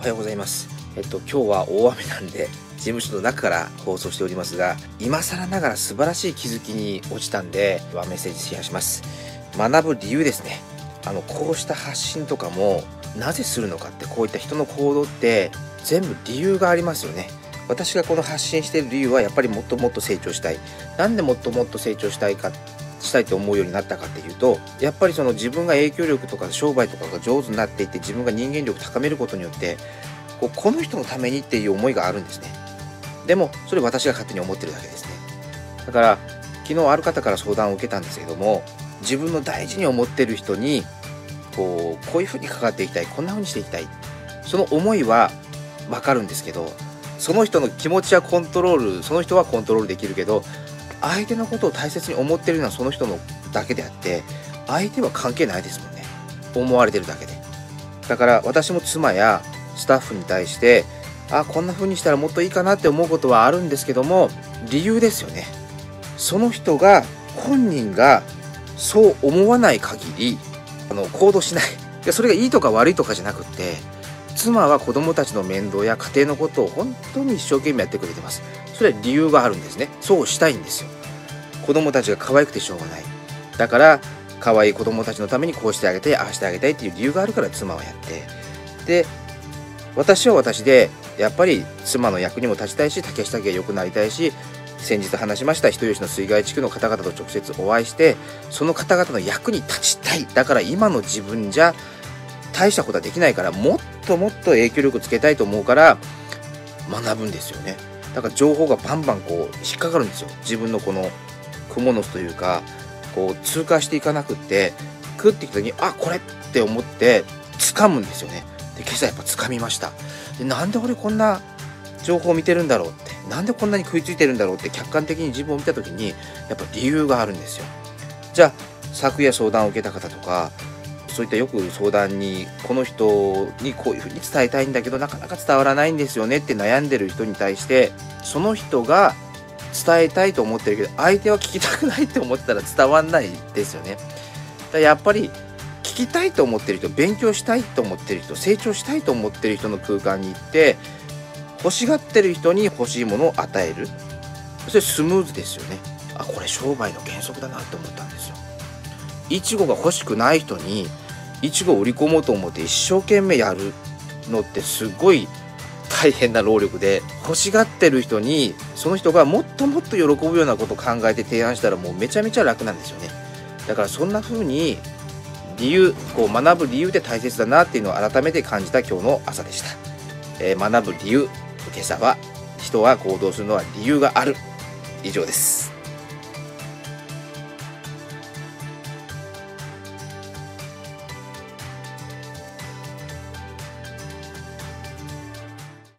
おはようございます。えっと今日は大雨なんで事務所の中から放送しておりますが今更ながら素晴らしい気づきに落ちたんではメッセージシェアします。学ぶ理由ですね。あのこうした発信とかもなぜするのかってこういった人の行動って全部理由がありますよね。私がこの発信している理由はやっぱりもっともっと成長したい。なんでもっともっと成長したいかしたいと思うようになったかっていうとやっぱりその自分が影響力とか商売とかが上手になっていって自分が人間力高めることによってこうこの人のためにっていう思いがあるんですね。でもそれ私が勝手に思ってるだけですね。だから昨日ある方から相談を受けたんですけども自分の大事に思ってる人にこうこういうふうに関わっていきたいこんなふうにしていきたいその思いは分かるんですけどその人の気持ちはコントロールその人はコントロールできるけど相手のことを大切に思ってるのはその人のだけであって相手は関係ないですもんね。思われてるだけで。だから私も妻やスタッフに対してあこんな風にしたらもっといいかなって思うことはあるんですけども理由ですよね。その人が本人がそう思わない限りあの行動しない。でそれがいいとか悪いとかじゃなくって妻は子供たちの面倒や家庭のことを本当に一生懸命やってくれてます。それは理由があるんですね。そうしたいんですよ。子供たちが可愛くてしょうがない。だから可愛い子供たちのためにこうしてあげたいああしてあげたいっていう理由があるから妻はやって。で私は私でやっぱり妻の役にも立ちたいし竹下家が良くなりたいし先日話しました人吉の水害地区の方々と直接お会いしてその方々の役に立ちたい。だから今の自分じゃ大したことはできないからもっともっと影響力つけたいと思うから学ぶんですよね。だから情報がバンバンこう引っかかるんですよ。自分のこの蜘蛛の巣というかこう通過していかなくって食ってきた時にあこれって思って掴むんですよね。で今朝やっぱ掴みました。でなんで俺こんな情報を見てるんだろうって。なんでこんなに食いついてるんだろうって客観的に自分を見た時にやっぱ理由があるんですよ。じゃあ昨夜相談を受けた方とかそういったよく相談にこの人にこういうふうに伝えたいんだけどなかなか伝わらないんですよねって悩んでる人に対してその人が伝えたいと思ってるけど相手は聞きたくないって思ってたら伝わんないですよね。だやっぱり聞きたいと思ってる人勉強したいと思ってる人成長したいと思ってる人の空間に行って欲しがってる人に欲しいものを与える。それスムーズですよね。あこれ商売の原則だなって思ったんですよ。いちごが欲しくない人にいちごを売り込もうと思って一生懸命やるのってすごい大変な労力で欲しがってる人にその人がもっともっと喜ぶようなことを考えて提案したらもうめちゃめちゃ楽なんですよね。だからそんな風に理由こう学ぶ理由って大切だなっていうのを改めて感じた今日の朝でした、えー、学ぶ理由今朝は人は行動するのは理由がある。以上です。